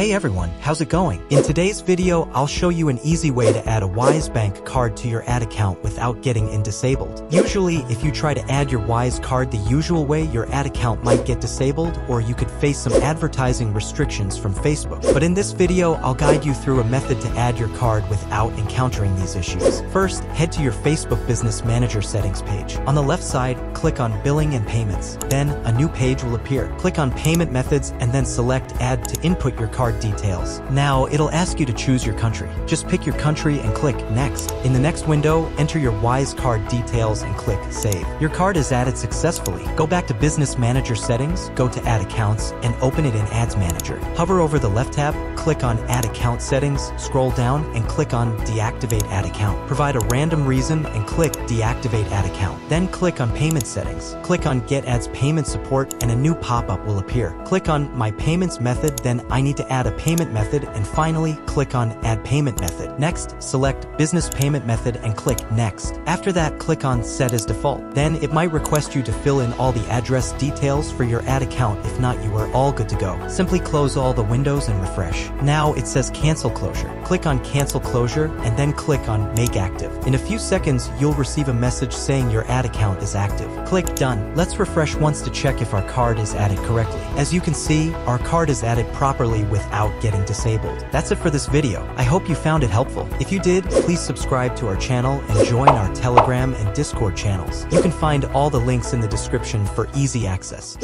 Hey everyone, how's it going? In today's video, I'll show you an easy way to add a Wise Bank card to your ad account without getting in disabled. Usually, if you try to add your Wise card the usual way, your ad account might get disabled or you could face some advertising restrictions from Facebook. But in this video, I'll guide you through a method to add your card without encountering these issues. First, head to your Facebook Business Manager settings page. On the left side, click on Billing and Payments. Then, a new page will appear. Click on Payment Methods and then select Add to input your card details. Now, it'll ask you to choose your country. Just pick your country and click Next. In the next window, enter your Wise card details and click Save. Your card is added successfully. Go back to Business Manager settings, go to Ad Accounts, and open it in Ads Manager. Hover over the left tab, click on Ad Account Settings, scroll down, and click on Deactivate Ad Account. Provide a random reason and click Deactivate Ad Account. Then click on Payment Settings. Click on Get Ads Payment Support and a new pop-up will appear. Click on My Payments Method, then I need to add a payment method, and finally, click on Add Payment Method. Next, select Business Payment Method and click Next. After that, click on Set as Default. Then it might request you to fill in all the address details for your ad account. If not, you are all good to go. Simply close all the windows and refresh. Now it says Cancel Closure. Click on Cancel Closure and then click on Make Active. In a few seconds, you'll receive a message saying your ad account is active. Click Done. Let's refresh once to check if our card is added correctly. As you can see, our card is added properly without getting disabled. That's it for this video. I hope you found it helpful. If you did, please subscribe to our channel and join our Telegram and Discord channels. You can find all the links in the description for easy access.